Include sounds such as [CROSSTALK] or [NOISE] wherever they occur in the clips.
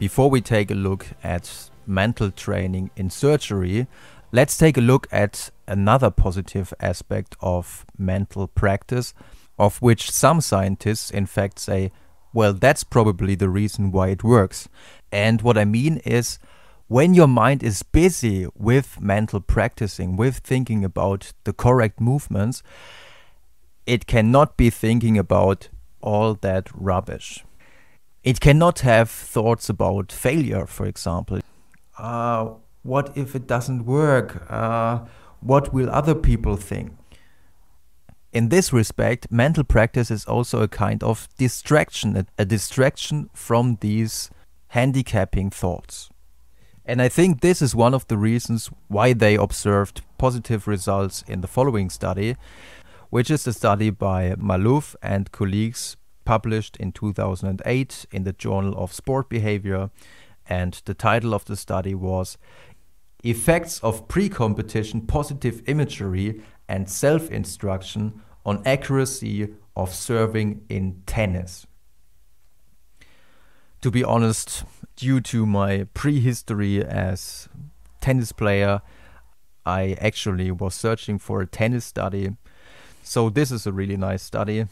before we take a look at mental training in surgery, let's take a look at another positive aspect of mental practice, of which some scientists, in fact, say, well, that's probably the reason why it works. And what I mean is, when your mind is busy with mental practicing, with thinking about the correct movements, it cannot be thinking about all that rubbish. It cannot have thoughts about failure, for example. Uh, what if it doesn't work? Uh, what will other people think? In this respect, mental practice is also a kind of distraction, a, a distraction from these handicapping thoughts. And I think this is one of the reasons why they observed positive results in the following study, which is the study by Malouff and colleagues published in 2008 in the Journal of Sport Behavior. And the title of the study was Effects of Pre-Competition Positive Imagery and Self-Instruction on Accuracy of Serving in Tennis. To be honest, due to my prehistory as tennis player, I actually was searching for a tennis study. So this is a really nice study.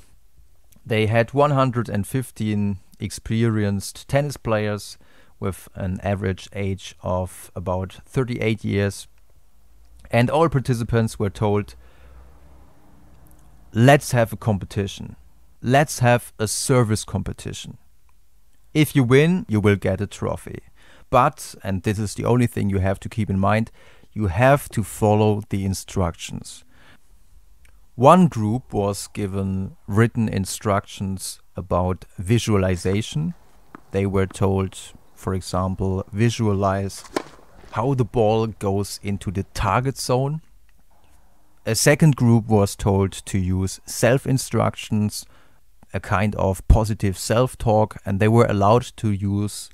They had 115 experienced tennis players with an average age of about 38 years. And all participants were told, let's have a competition. Let's have a service competition. If you win, you will get a trophy. But, and this is the only thing you have to keep in mind, you have to follow the instructions. One group was given written instructions about visualization. They were told, for example, visualize how the ball goes into the target zone. A second group was told to use self instructions a kind of positive self talk, and they were allowed to use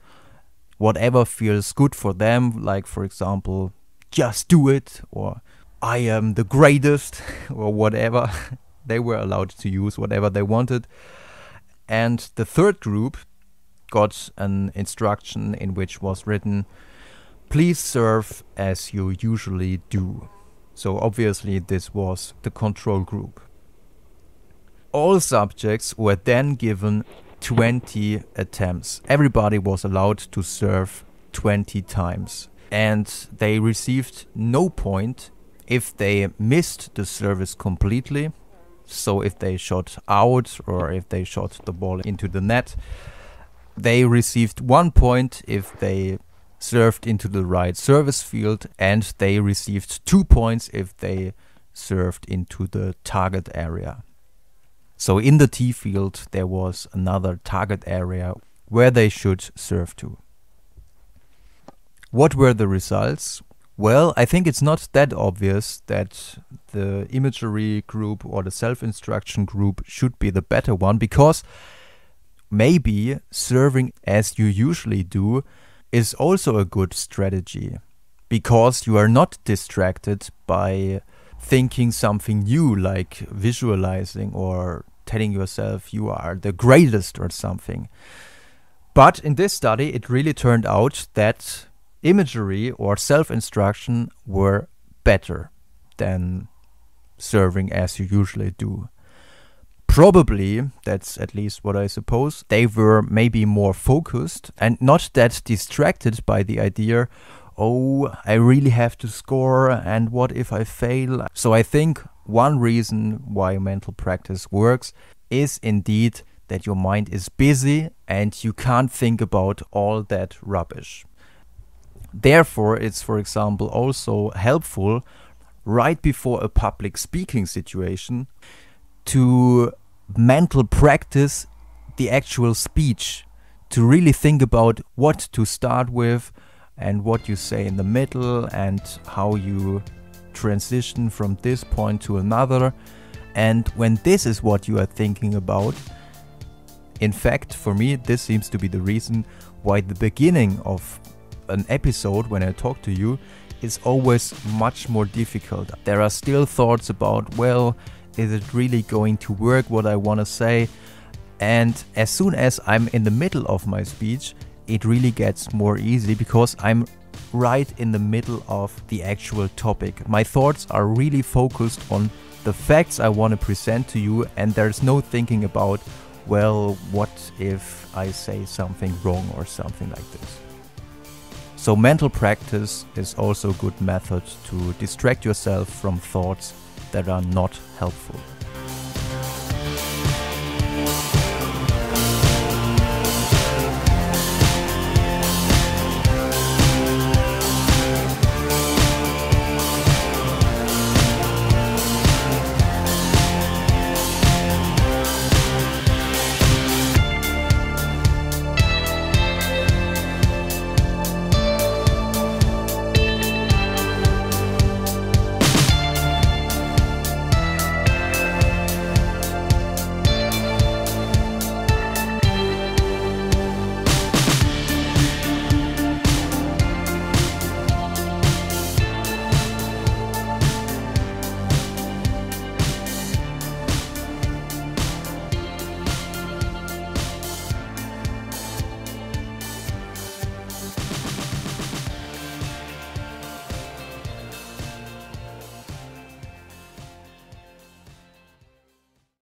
whatever feels good for them, like, for example, just do it, or I am the greatest, [LAUGHS] or whatever. [LAUGHS] they were allowed to use whatever they wanted. And the third group got an instruction in which was written, please serve as you usually do. So obviously, this was the control group all subjects were then given 20 attempts. Everybody was allowed to serve 20 times. And they received no point if they missed the service completely. So if they shot out or if they shot the ball into the net, they received one point if they served into the right service field, and they received two points if they served into the target area. So in the T field, there was another target area where they should serve to. What were the results? Well, I think it's not that obvious that the imagery group or the self instruction group should be the better one because maybe serving as you usually do is also a good strategy because you are not distracted by thinking something new, like visualizing or telling yourself you are the greatest or something. But in this study, it really turned out that imagery or self instruction were better than serving as you usually do. Probably, that's at least what I suppose, they were maybe more focused and not that distracted by the idea oh, I really have to score, and what if I fail? So I think one reason why mental practice works is indeed that your mind is busy and you can't think about all that rubbish. Therefore, it's, for example, also helpful right before a public speaking situation to mental practice the actual speech, to really think about what to start with, and what you say in the middle and how you transition from this point to another. And when this is what you are thinking about, in fact, for me, this seems to be the reason why the beginning of an episode, when I talk to you, is always much more difficult. There are still thoughts about, well, is it really going to work what I want to say? And as soon as I'm in the middle of my speech, it really gets more easy because I'm right in the middle of the actual topic. My thoughts are really focused on the facts I want to present to you, and there's no thinking about, well, what if I say something wrong or something like this. So, mental practice is also a good method to distract yourself from thoughts that are not helpful.